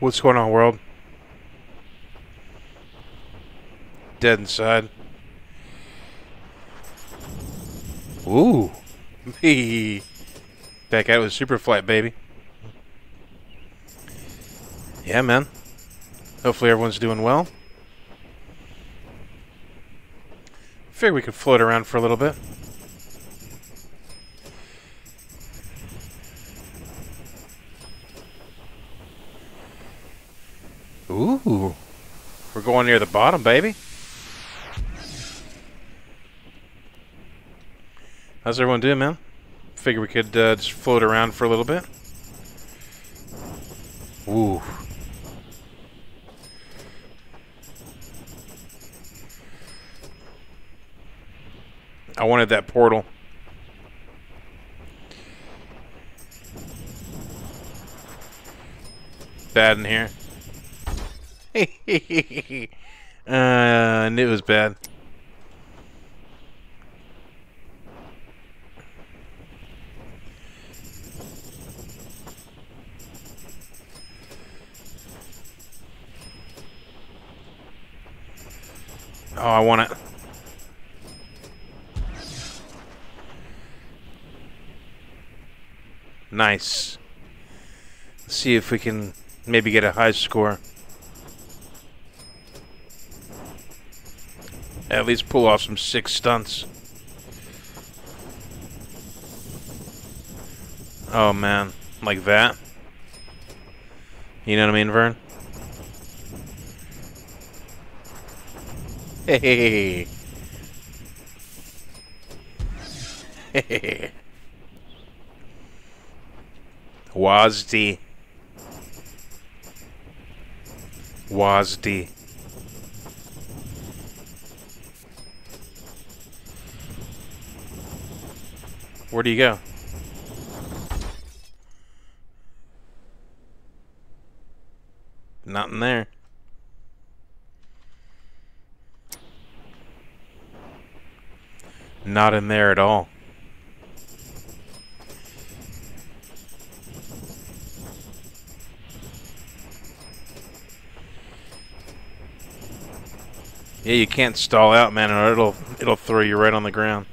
What's going on, world? Dead inside. Ooh. Me. Back out with Superflight, baby. Yeah, man. Hopefully everyone's doing well. Figure we could float around for a little bit. Going near the bottom, baby. How's everyone doing, man? Figure we could uh, just float around for a little bit. Ooh. I wanted that portal. Bad in here. uh, knew it was bad. Oh, I want it. Nice. Let's see if we can maybe get a high score. At least pull off some six stunts. Oh man, like that? You know what I mean, Vern? Hey. Hey. Wazdi. Wazdi. Where do you go? Not in there. Not in there at all. Yeah, you can't stall out, man, or it'll it'll throw you right on the ground.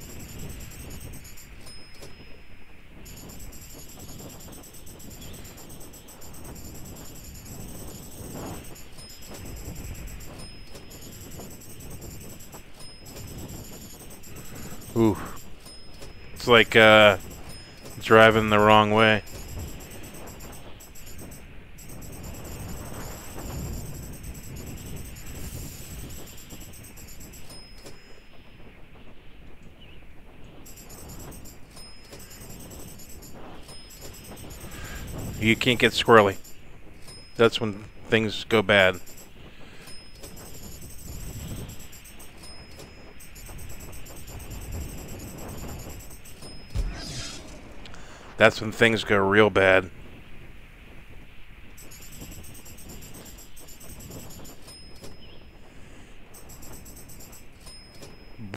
Like uh, driving the wrong way. You can't get squirrely. That's when things go bad. That's when things go real bad.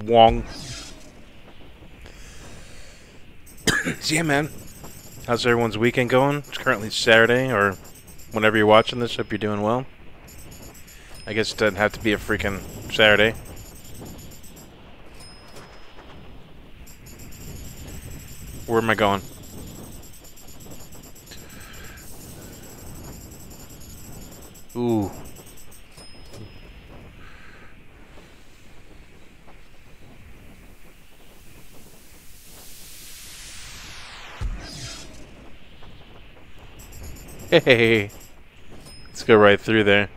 Wong. yeah, man. How's everyone's weekend going? It's currently Saturday, or whenever you're watching this. Hope you're doing well. I guess it doesn't have to be a freaking Saturday. Where am I going? Ooh. Hey, let's go right through there.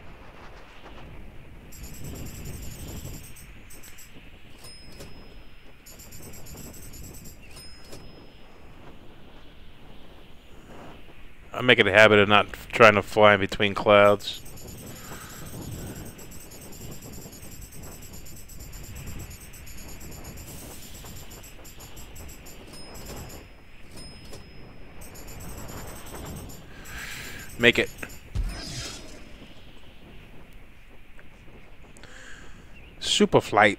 I make it a habit of not trying to fly in between clouds. Make it. Superflight.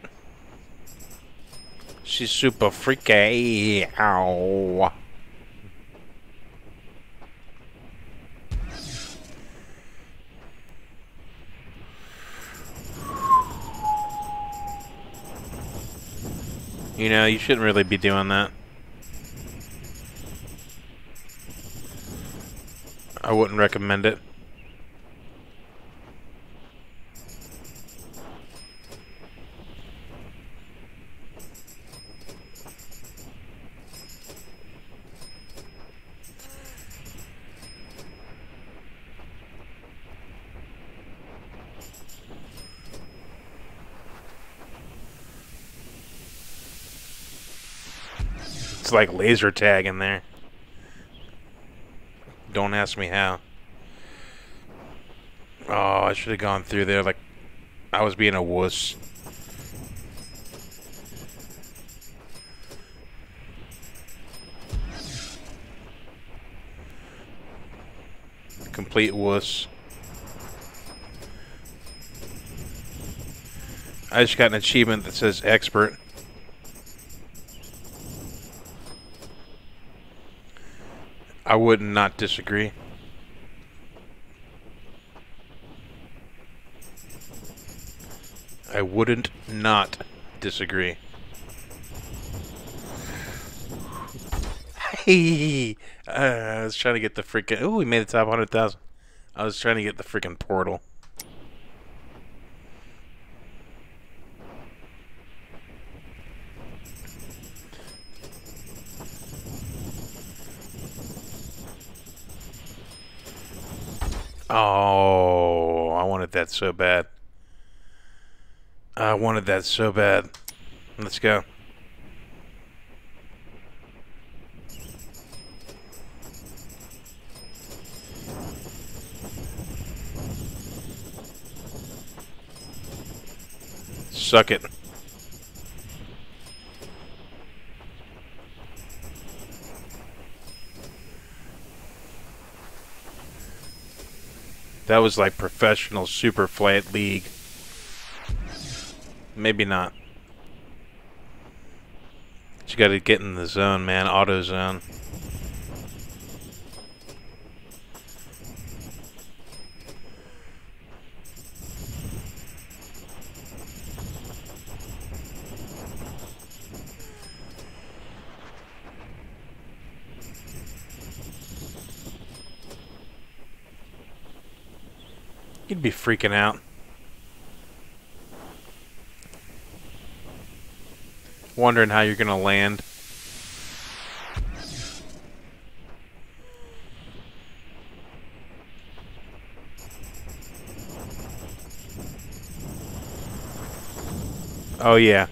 She's super freaky. Ow. You know, you shouldn't really be doing that. I wouldn't recommend it. Like laser tag in there. Don't ask me how. Oh, I should have gone through there like I was being a wuss. Complete wuss. I just got an achievement that says expert. I would not not disagree. I wouldn't not disagree. Hey, uh, I was trying to get the freaking. Oh, we made the top hundred thousand. I was trying to get the freaking portal. That so bad. I wanted that so bad. Let's go. Suck it. That was like professional super flat league. Maybe not. you gotta get in the zone, man. Auto zone. You'd be freaking out. Wondering how you're gonna land. Oh yeah.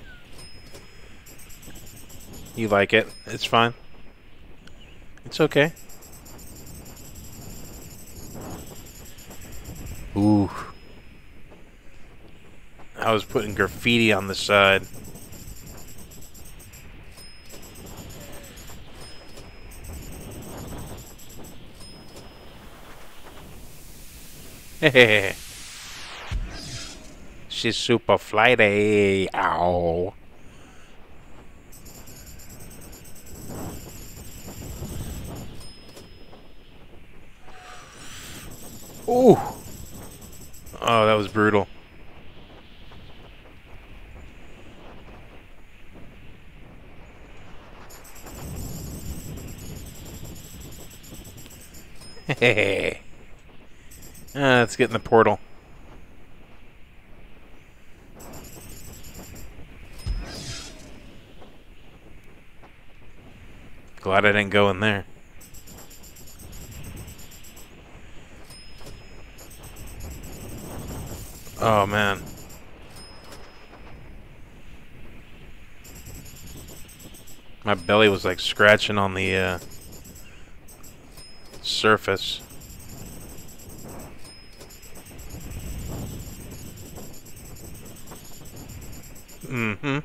You like it. It's fine. It's okay. Ooh. I was putting graffiti on the side. Hey. She's super flighty. Ow. Ooh. Oh, that was brutal. Hey. uh, let's get in the portal. Glad I didn't go in there. Oh, man. My belly was like scratching on the uh, surface. Mm-hmm.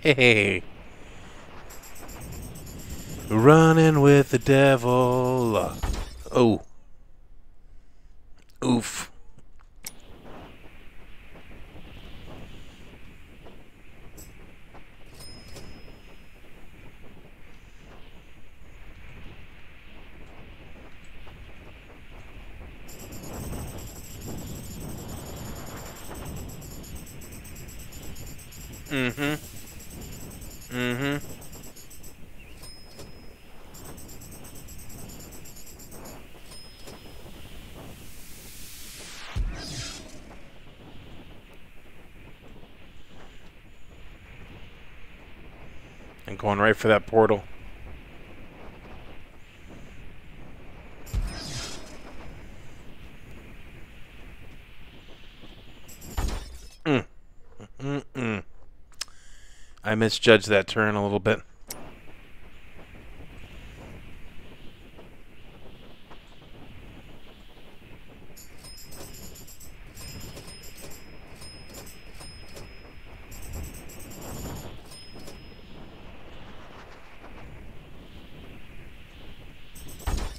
Hey. Running with the devil. Oh. Oof. Mm-hmm. Going right for that portal. Mm. Mm-mm. I misjudged that turn a little bit.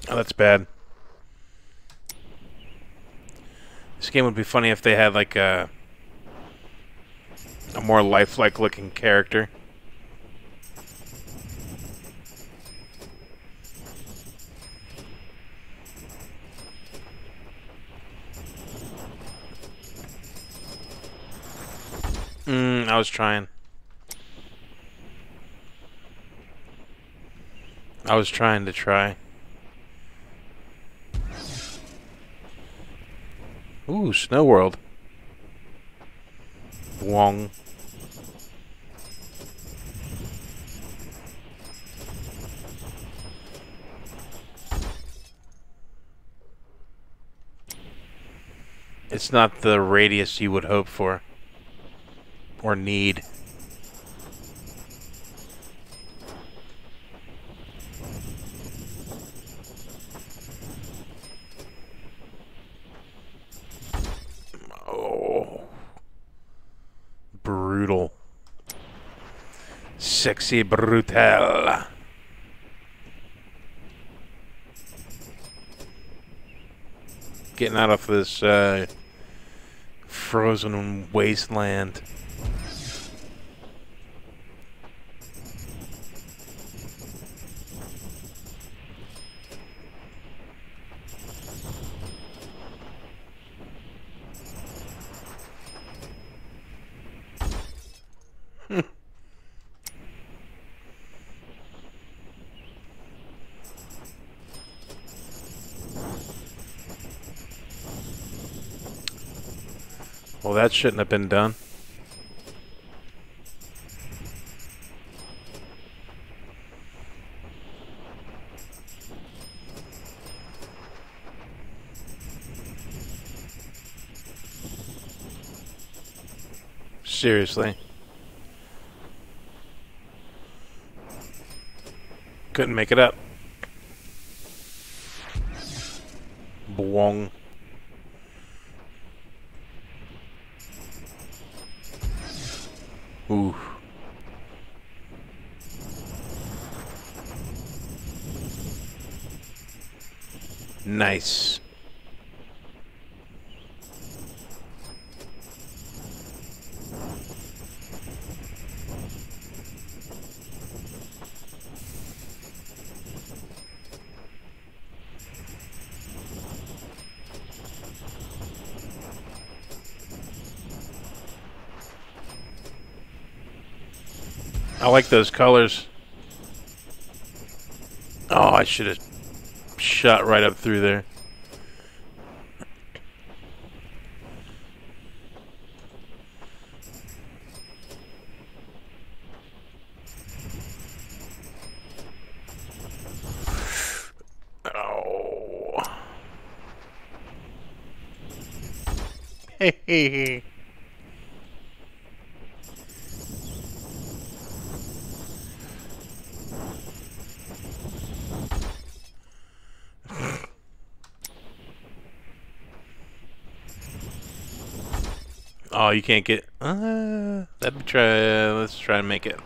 Oh, that's bad. This game would be funny if they had like a a more lifelike looking character. Mm, I was trying. I was trying to try. Ooh, Snow World. Wong. It's not the radius you would hope for. Or need. Oh. Brutal. Sexy brutal. Getting out of this uh, frozen wasteland. Shouldn't have been done. Seriously. Couldn't make it up. Bwong. Ooh. Nice. I like those colors. Oh, I should have shot right up through there. Oh. Hey, hey, hey. Oh, you can't get. Uh, let me try. Let's try and make it.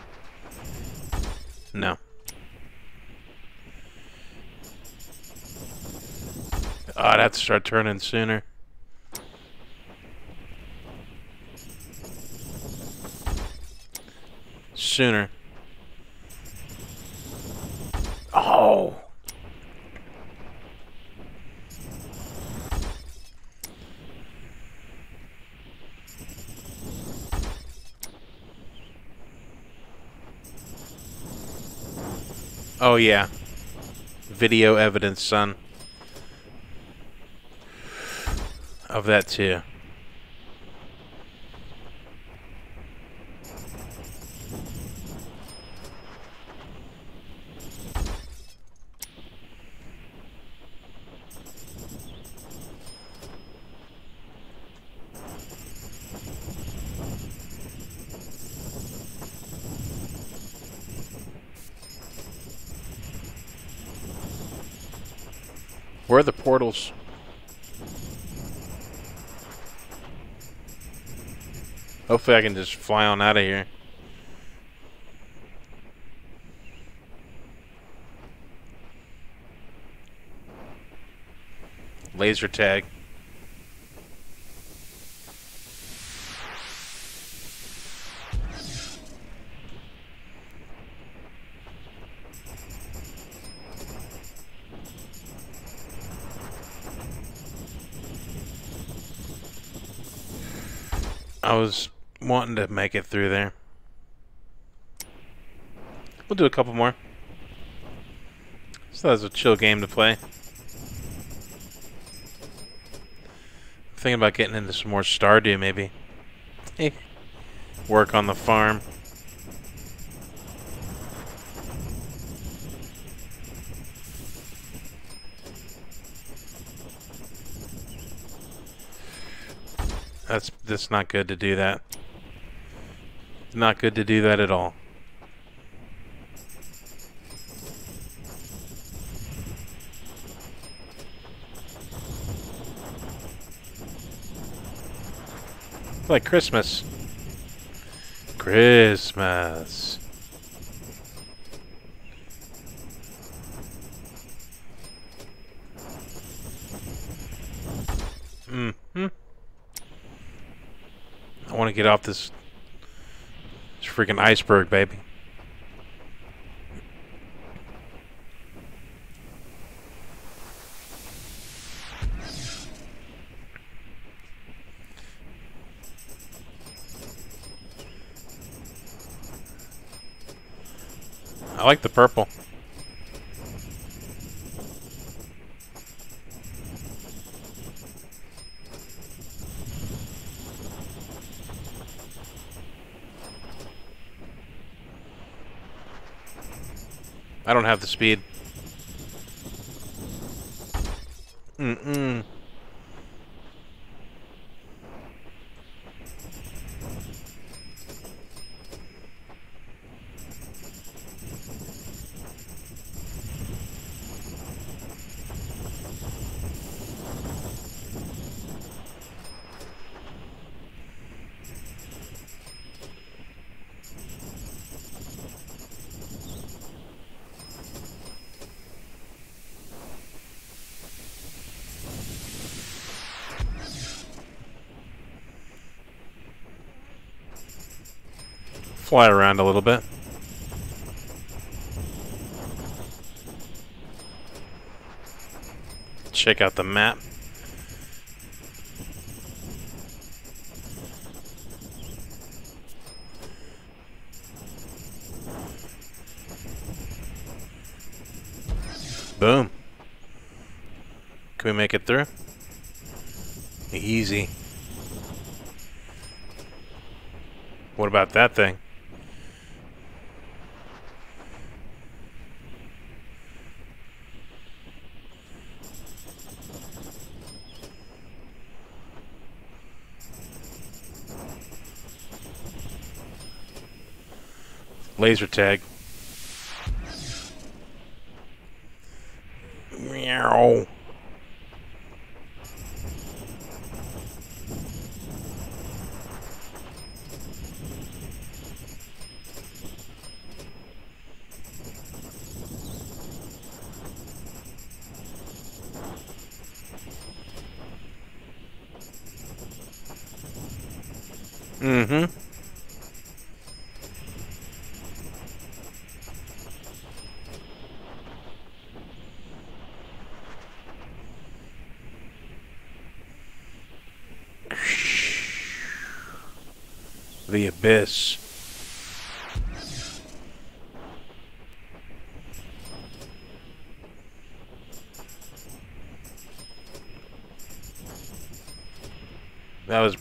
No. Oh, I'd have to start turning sooner. Sooner. Oh. Oh, yeah. Video evidence, son. Of that, too. Where are the portals? Hopefully I can just fly on out of here. Laser tag. I was wanting to make it through there. We'll do a couple more. So that's a chill game to play. thinking about getting into some more Stardew, maybe. Hey. Work on the farm. That's that's not good to do that. Not good to do that at all. It's like Christmas. Christmas. To get off this, this freaking iceberg, baby. I like the purple. I don't have the speed. Mm-mm. Fly around a little bit. Check out the map. Boom. Can we make it through? Easy. What about that thing? Laser tag. the abyss. That was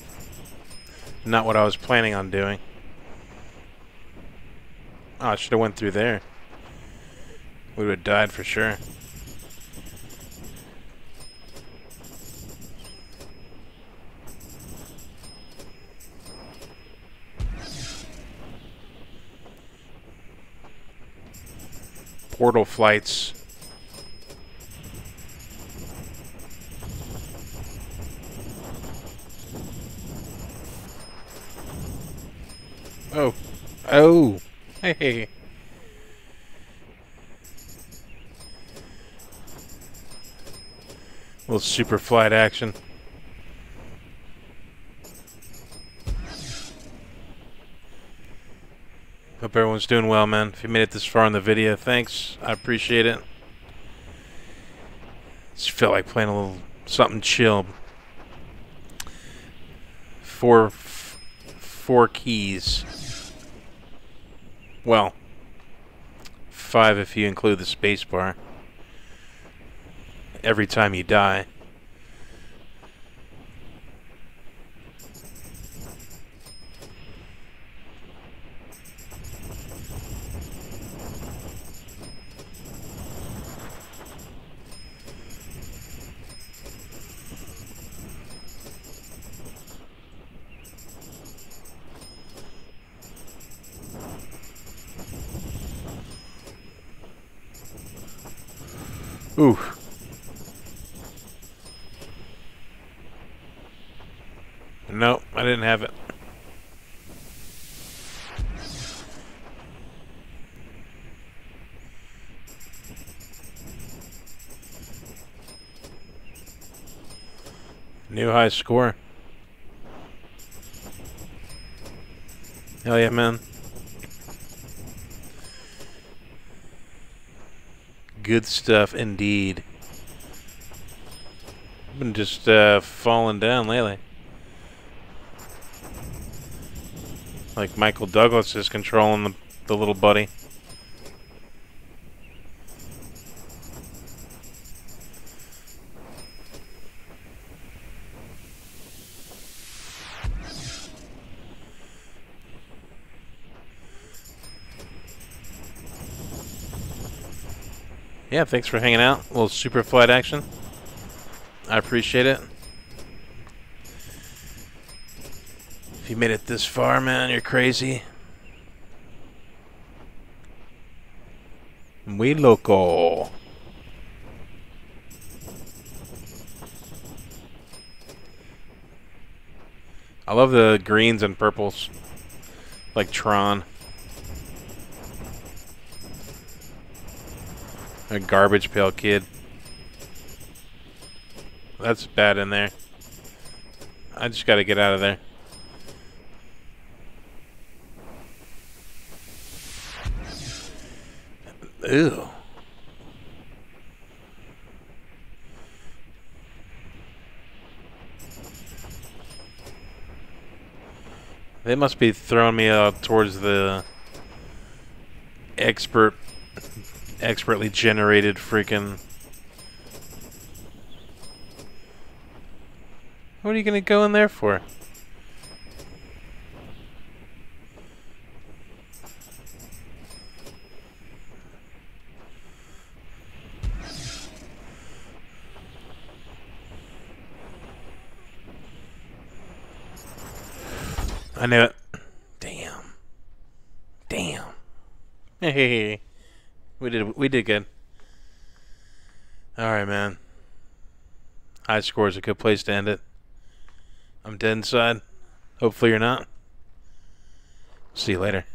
not what I was planning on doing. Oh, I should have went through there. We would have died for sure. Portal flights. Oh. Oh. Hey. little Superflight action. Hope everyone's doing well, man. If you made it this far in the video, thanks. I appreciate it. Just felt like playing a little something chill. Four, four keys. Well, five if you include the spacebar. Every time you die. Ooh. No, I didn't have it. New high score. Hell yeah, man. Good stuff indeed. I've been just uh, falling down lately. Like Michael Douglas is controlling the, the little buddy. Yeah, thanks for hanging out. A little Superflight action. I appreciate it. If you made it this far, man, you're crazy. Muy loco. I love the greens and purples. Like Tron. A garbage pail kid. That's bad in there. I just gotta get out of there. Ew. They must be throwing me out towards the expert expertly generated freaking... What are you going to go in there for? I knew it. Damn. Damn. Hey. We did we did good. Alright, man. High score is a good place to end it. I'm dead inside. Hopefully you're not. See you later.